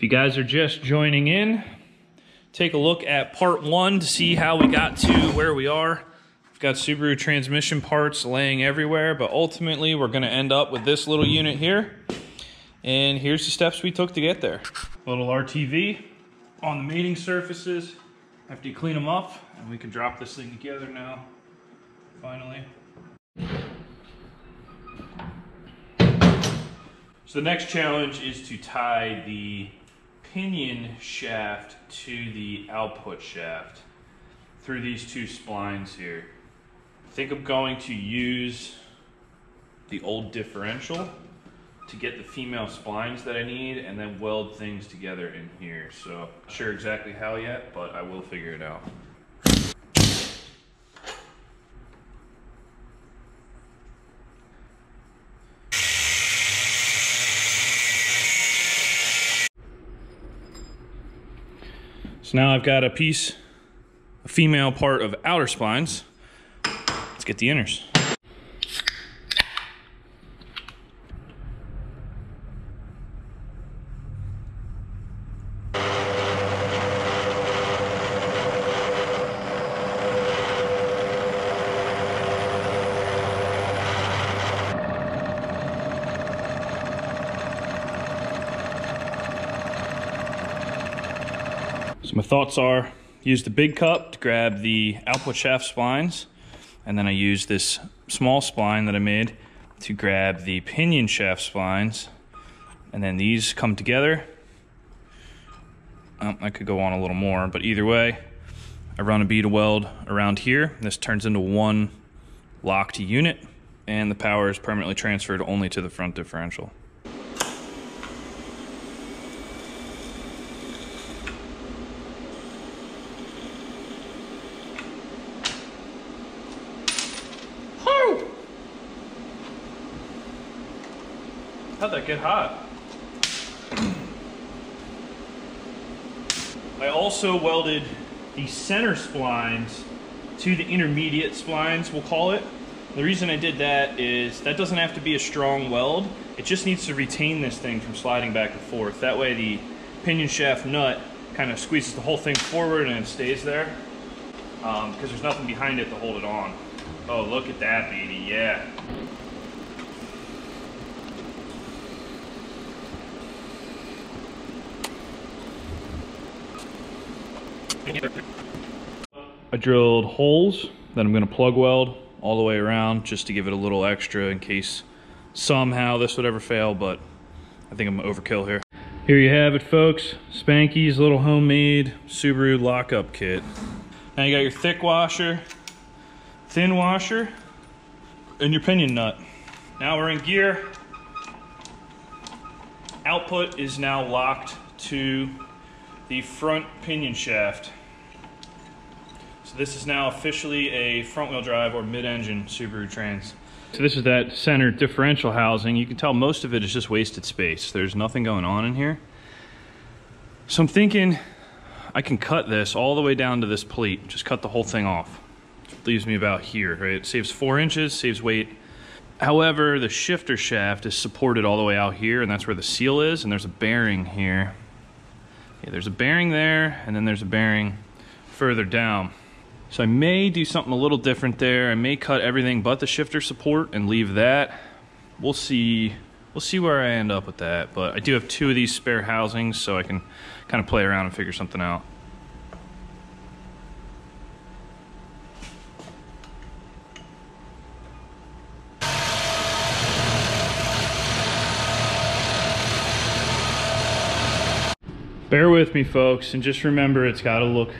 If you guys are just joining in, take a look at part one to see how we got to where we are. We've got Subaru transmission parts laying everywhere, but ultimately we're gonna end up with this little unit here. And here's the steps we took to get there. Little RTV on the mating surfaces. After you clean them up, and we can drop this thing together now, finally. So the next challenge is to tie the pinion shaft to the output shaft through these two splines here. I think I'm going to use the old differential to get the female splines that I need and then weld things together in here. So not sure exactly how yet, but I will figure it out. So now I've got a piece, a female part of outer splines. Let's get the inners. So my thoughts are, use the big cup to grab the output shaft splines, and then I use this small spline that I made to grab the pinion shaft splines, and then these come together. Oh, I could go on a little more, but either way, I run a bead of weld around here. This turns into one locked unit, and the power is permanently transferred only to the front differential. Get hot? I also welded the center splines to the intermediate splines, we'll call it. The reason I did that is that doesn't have to be a strong weld. It just needs to retain this thing from sliding back and forth. That way the pinion shaft nut kind of squeezes the whole thing forward and it stays there um, because there's nothing behind it to hold it on. Oh, look at that, baby, yeah. I drilled holes that I'm gonna plug weld all the way around just to give it a little extra in case somehow this would ever fail, but I think I'm overkill here. Here you have it, folks. Spanky's little homemade Subaru lockup kit. Now you got your thick washer, thin washer, and your pinion nut. Now we're in gear. Output is now locked to the front pinion shaft. So this is now officially a front wheel drive or mid-engine Subaru Trans. So this is that center differential housing. You can tell most of it is just wasted space. There's nothing going on in here. So I'm thinking I can cut this all the way down to this plate. Just cut the whole thing off. leaves me about here, right? It saves four inches, saves weight. However, the shifter shaft is supported all the way out here and that's where the seal is and there's a bearing here Okay, there's a bearing there, and then there's a bearing further down. So I may do something a little different there. I may cut everything but the shifter support and leave that. We'll see. We'll see where I end up with that. But I do have two of these spare housings, so I can kind of play around and figure something out. Bear with me, folks, and just remember it's got to look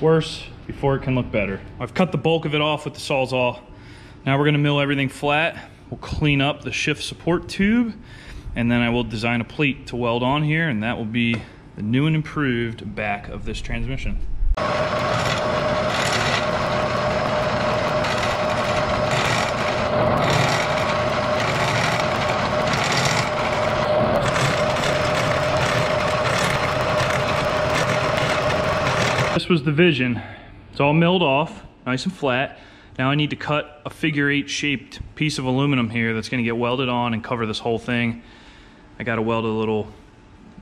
worse before it can look better. I've cut the bulk of it off with the Sawzall. Now we're going to mill everything flat. We'll clean up the shift support tube, and then I will design a plate to weld on here, and that will be the new and improved back of this transmission. This was the vision. It's all milled off, nice and flat. Now I need to cut a figure eight shaped piece of aluminum here that's gonna get welded on and cover this whole thing. I gotta weld a little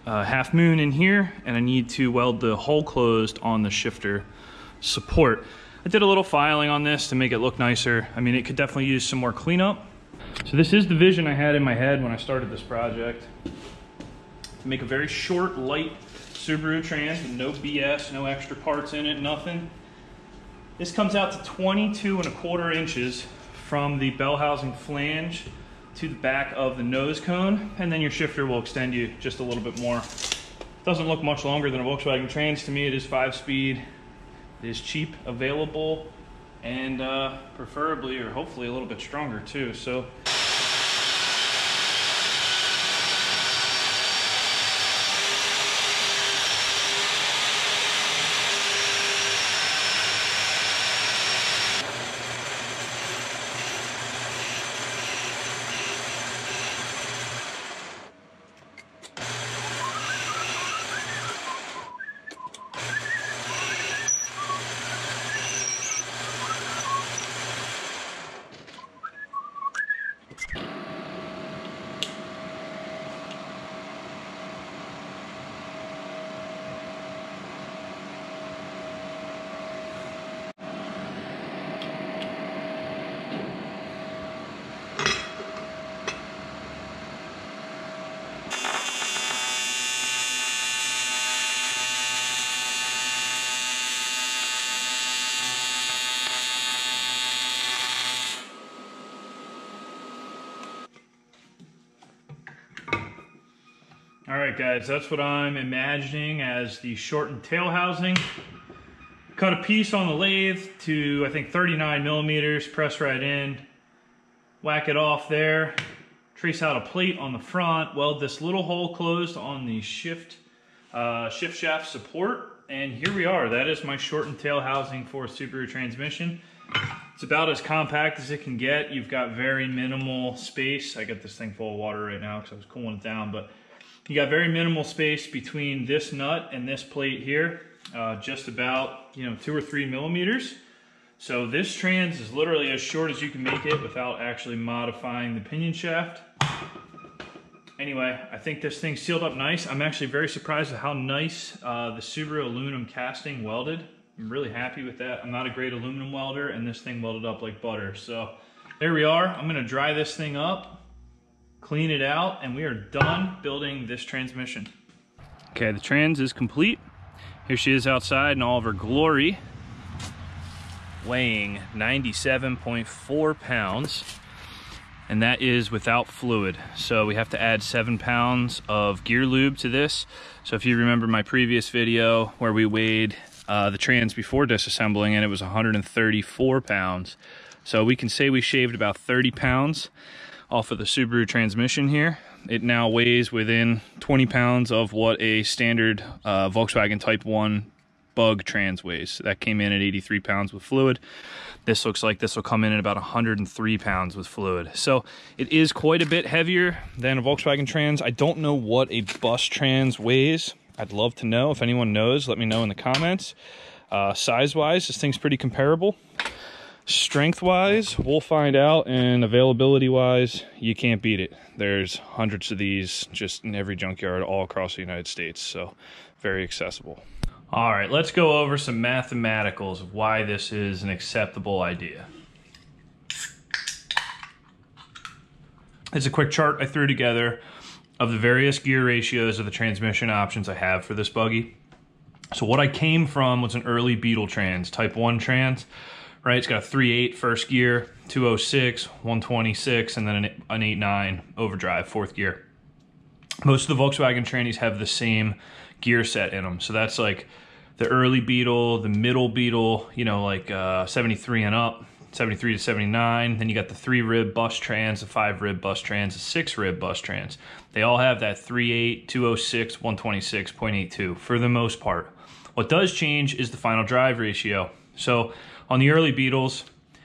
uh, half moon in here and I need to weld the hole closed on the shifter support. I did a little filing on this to make it look nicer. I mean, it could definitely use some more cleanup. So this is the vision I had in my head when I started this project. To make a very short, light Subaru Trans no BS, no extra parts in it, nothing. This comes out to 22 and a quarter inches from the bell housing flange to the back of the nose cone, and then your shifter will extend you just a little bit more. Doesn't look much longer than a Volkswagen Trans. To me, it is five speed. It is cheap, available, and uh, preferably or hopefully a little bit stronger too. So All right, guys, that's what I'm imagining as the shortened tail housing. Cut a piece on the lathe to, I think, 39 millimeters, press right in, whack it off there, trace out a plate on the front, weld this little hole closed on the shift, uh, shift shaft support, and here we are. That is my shortened tail housing for Subaru transmission. It's about as compact as it can get. You've got very minimal space. I got this thing full of water right now because I was cooling it down, but you got very minimal space between this nut and this plate here, uh, just about, you know, two or three millimeters. So this trans is literally as short as you can make it without actually modifying the pinion shaft. Anyway, I think this thing sealed up nice. I'm actually very surprised at how nice uh, the Subaru aluminum casting welded. I'm really happy with that. I'm not a great aluminum welder and this thing welded up like butter. So there we are. I'm gonna dry this thing up clean it out, and we are done building this transmission. Okay, the trans is complete. Here she is outside in all of her glory, weighing 97.4 pounds, and that is without fluid. So we have to add seven pounds of gear lube to this. So if you remember my previous video where we weighed uh, the trans before disassembling and it was 134 pounds. So we can say we shaved about 30 pounds off of the Subaru transmission here. It now weighs within 20 pounds of what a standard uh, Volkswagen Type 1 bug trans weighs. That came in at 83 pounds with fluid. This looks like this will come in at about 103 pounds with fluid. So it is quite a bit heavier than a Volkswagen Trans. I don't know what a bus trans weighs. I'd love to know. If anyone knows, let me know in the comments. Uh, Size-wise, this thing's pretty comparable. Strength wise, we'll find out, and availability wise, you can't beat it. There's hundreds of these just in every junkyard all across the United States, so very accessible. All right, let's go over some mathematicals of why this is an acceptable idea. It's a quick chart I threw together of the various gear ratios of the transmission options I have for this buggy. So what I came from was an early Beetle trans, type 1 trans right? It's got a 3.8 first gear, 206, 126, and then an, an 8.9 overdrive, fourth gear. Most of the Volkswagen trannies have the same gear set in them. So that's like the early Beetle, the middle Beetle, you know, like uh, 73 and up, 73 to 79. Then you got the three rib bus trans, the five rib bus trans, the six rib bus trans. They all have that 3.8, 206, 126.82 for the most part. What does change is the final drive ratio. So on the early Beetles,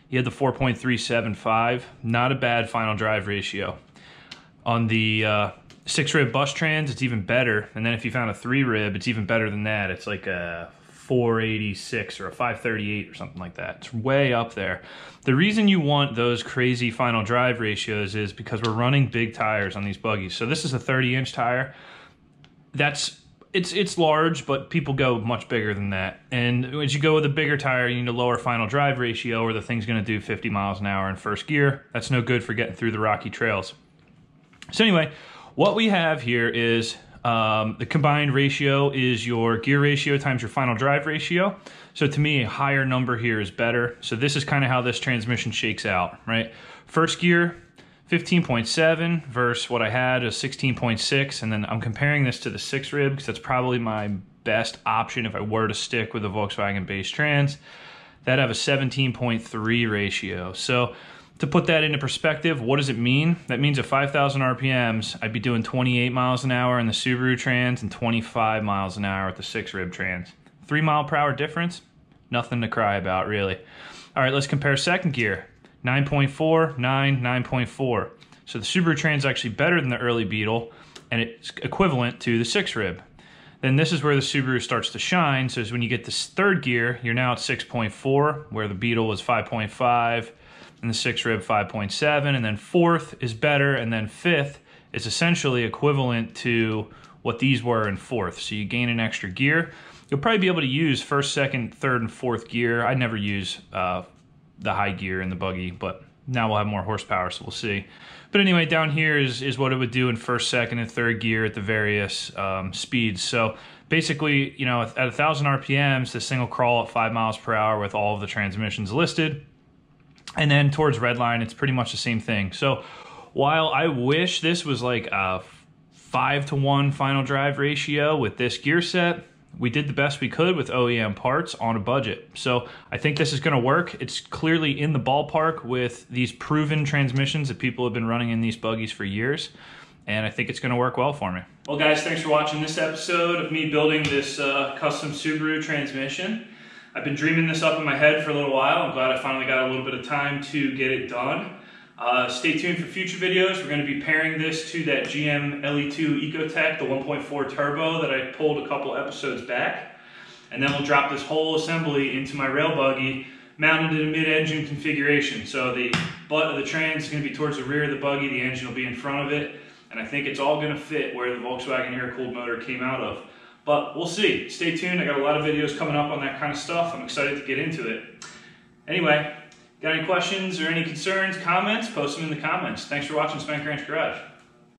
you had the 4.375, not a bad final drive ratio. On the uh, six rib bus trans, it's even better. And then if you found a three rib, it's even better than that. It's like a 486 or a 538 or something like that. It's way up there. The reason you want those crazy final drive ratios is because we're running big tires on these buggies. So this is a 30 inch tire. that's it's it's large, but people go much bigger than that. And as you go with a bigger tire, you need a lower final drive ratio, or the thing's going to do 50 miles an hour in first gear. That's no good for getting through the rocky trails. So anyway, what we have here is um, the combined ratio is your gear ratio times your final drive ratio. So to me, a higher number here is better. So this is kind of how this transmission shakes out, right? First gear, 15.7 versus what I had is 16.6. And then I'm comparing this to the six rib because that's probably my best option if I were to stick with the Volkswagen base trans. That have a 17.3 ratio. So to put that into perspective, what does it mean? That means at 5,000 RPMs, I'd be doing 28 miles an hour in the Subaru Trans and 25 miles an hour with the six rib Trans. Three mile per hour difference, nothing to cry about really. All right, let's compare second gear. 9.4, 9, 9.4. So the Subaru Trans is actually better than the early Beetle, and it's equivalent to the six rib. Then this is where the Subaru starts to shine. So when you get this third gear, you're now at 6.4, where the Beetle was 5.5, and the six rib 5.7. And then fourth is better, and then fifth is essentially equivalent to what these were in fourth. So you gain an extra gear. You'll probably be able to use first, second, third, and fourth gear. I never use uh, the high gear in the buggy, but now we'll have more horsepower, so we'll see. But anyway, down here is, is what it would do in first, second, and third gear at the various um, speeds. So basically, you know, at, at 1,000 RPMs, the single crawl at 5 miles per hour with all of the transmissions listed. And then towards redline, it's pretty much the same thing. So while I wish this was like a 5 to 1 final drive ratio with this gear set, we did the best we could with OEM parts on a budget. So I think this is going to work. It's clearly in the ballpark with these proven transmissions that people have been running in these buggies for years. And I think it's going to work well for me. Well, guys, thanks for watching this episode of me building this uh, custom Subaru transmission. I've been dreaming this up in my head for a little while. I'm glad I finally got a little bit of time to get it done. Uh, stay tuned for future videos. We're going to be pairing this to that GM LE2 Ecotec, the 1.4 turbo that I pulled a couple episodes back. And then we'll drop this whole assembly into my rail buggy mounted in a mid-engine configuration. So the butt of the trans is going to be towards the rear of the buggy, the engine will be in front of it, and I think it's all going to fit where the Volkswagen air-cooled motor came out of. But we'll see. Stay tuned. I got a lot of videos coming up on that kind of stuff. I'm excited to get into it. Anyway, Got any questions or any concerns, comments? Post them in the comments. Thanks for watching Spank Ranch Garage.